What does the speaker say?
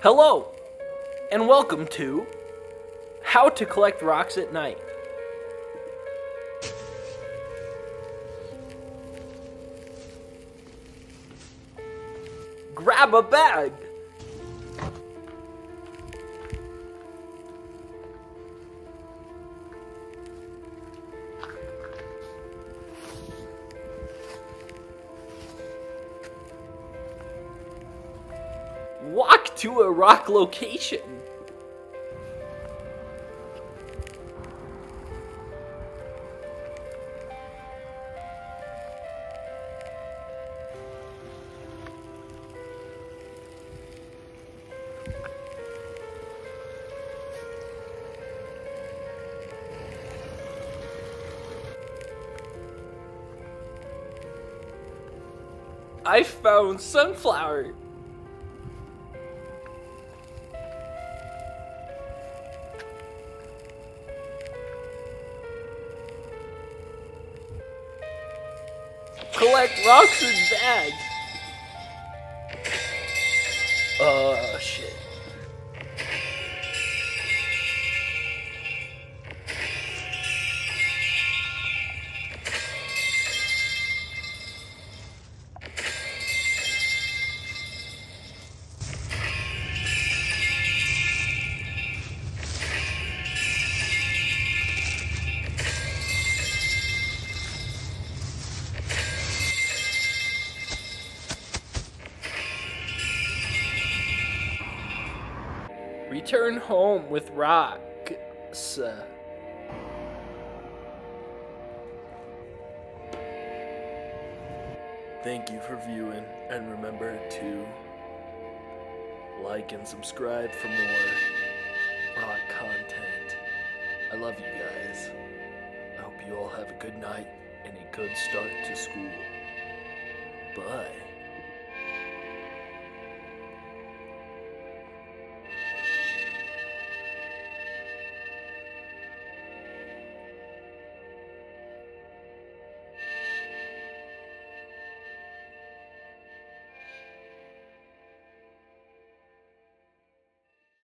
Hello, and welcome to How to Collect Rocks at Night. Grab a bag. Walk to a rock location. I found sunflower. Collect rocks in bags. Uh, shit. Return home with rocks. Thank you for viewing, and remember to like and subscribe for more rock content. I love you guys. I hope you all have a good night and a good start to school. Bye.